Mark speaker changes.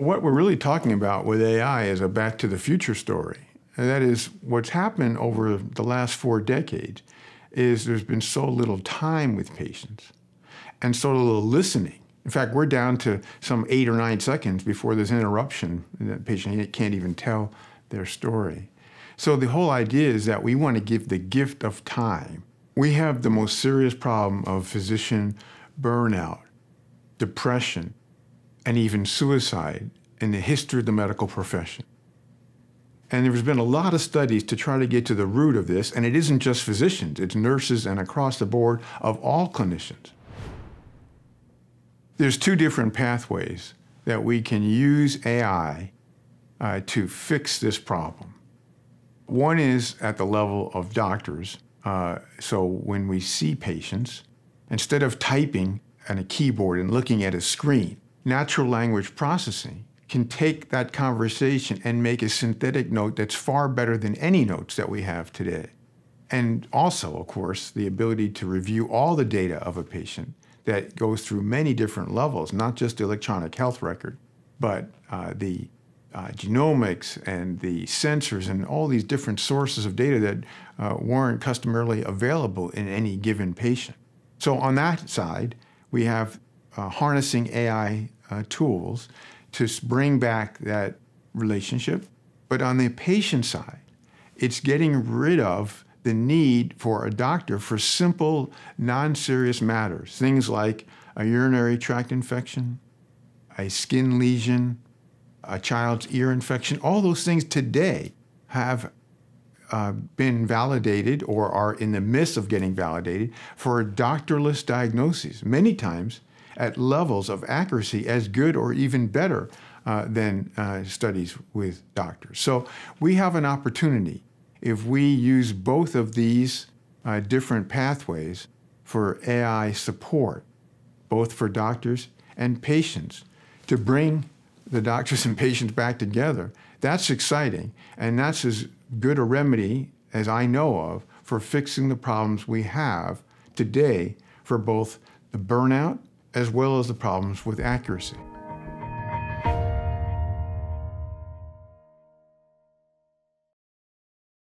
Speaker 1: What we're really talking about with AI is a back to the future story. And that is what's happened over the last four decades is there's been so little time with patients and so little listening. In fact, we're down to some eight or nine seconds before there's interruption, and the patient can't even tell their story. So the whole idea is that we want to give the gift of time. We have the most serious problem of physician burnout, depression, and even suicide in the history of the medical profession. And there's been a lot of studies to try to get to the root of this, and it isn't just physicians, it's nurses and across the board of all clinicians. There's two different pathways that we can use AI uh, to fix this problem. One is at the level of doctors. Uh, so when we see patients, instead of typing on a keyboard and looking at a screen, natural language processing can take that conversation and make a synthetic note that's far better than any notes that we have today. And also, of course, the ability to review all the data of a patient that goes through many different levels, not just the electronic health record, but uh, the uh, genomics and the sensors and all these different sources of data that uh, weren't customarily available in any given patient. So on that side, we have uh, harnessing AI uh, tools to bring back that relationship. But on the patient side, it's getting rid of the need for a doctor for simple, non serious matters. Things like a urinary tract infection, a skin lesion, a child's ear infection. All those things today have uh, been validated or are in the midst of getting validated for doctorless diagnoses. Many times, at levels of accuracy as good or even better uh, than uh, studies with doctors. So we have an opportunity if we use both of these uh, different pathways for AI support, both for doctors and patients, to bring the doctors and patients back together. That's exciting, and that's as good a remedy as I know of for fixing the problems we have today for both the burnout as well as the problems with accuracy.